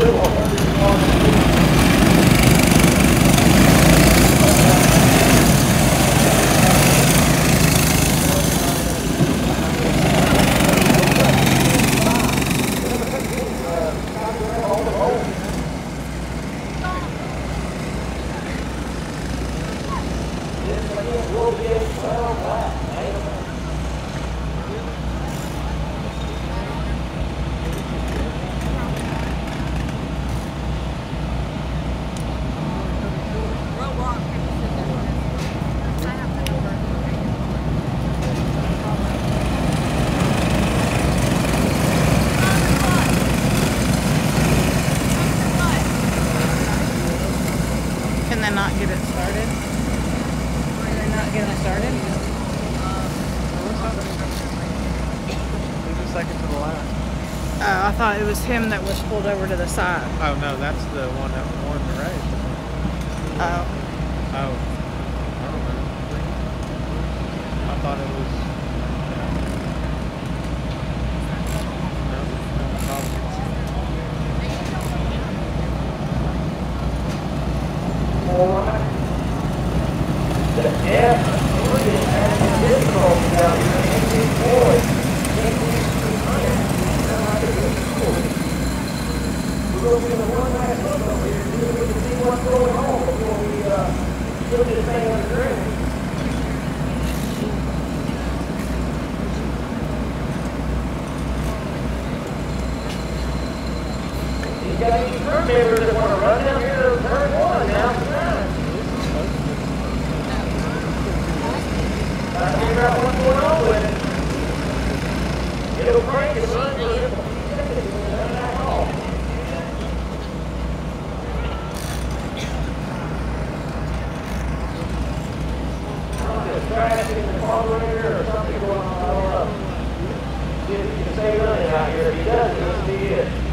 Yes, well, yes, well, well. Thought it was him that was pulled over to the side. Oh no, that's the one that won the race. Oh. Oh, I don't know. I thought it was. No, no, probably. You got any crew members that want to run down here to turn one now tonight? Trying to figure out what's going on with it. It'll crank and run for just a few seconds and then run back off. There's traffic in the carburetor or something going on, I don't know. See if he can stay running out here. If he doesn't, this will be it.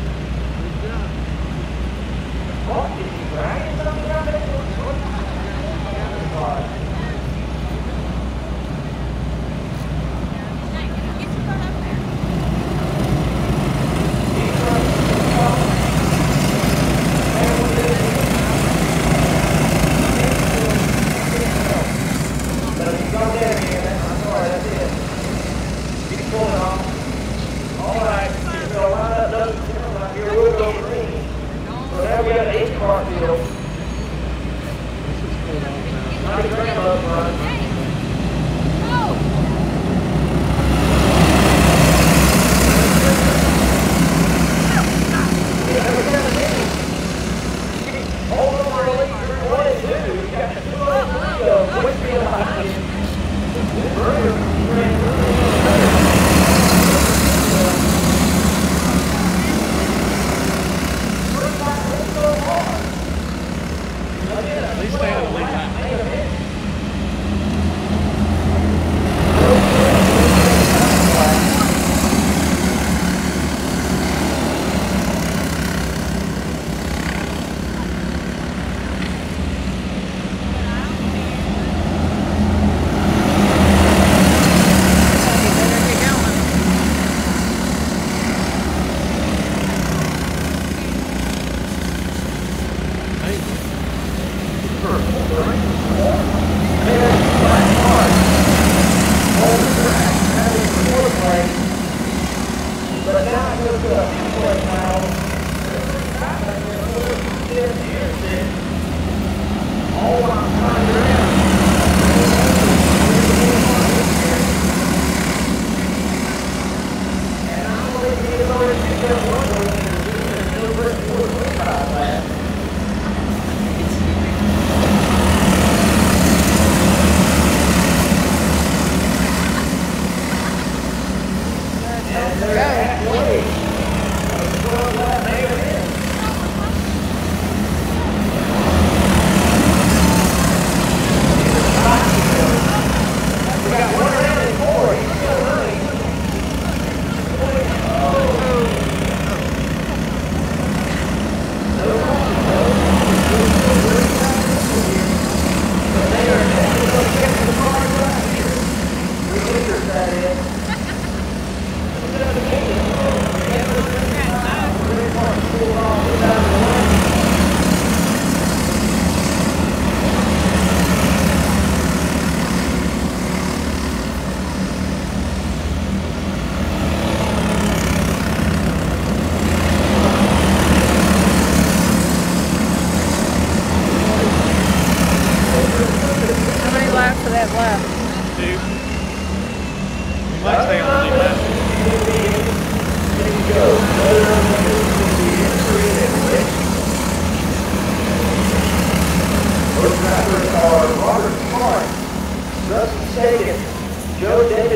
về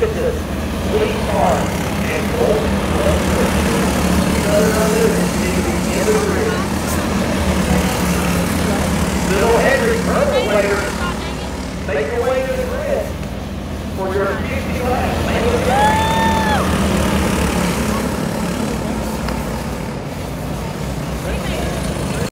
Leviticus are and Old Little Henry perpetrators, make your way to the rest for your 50 last.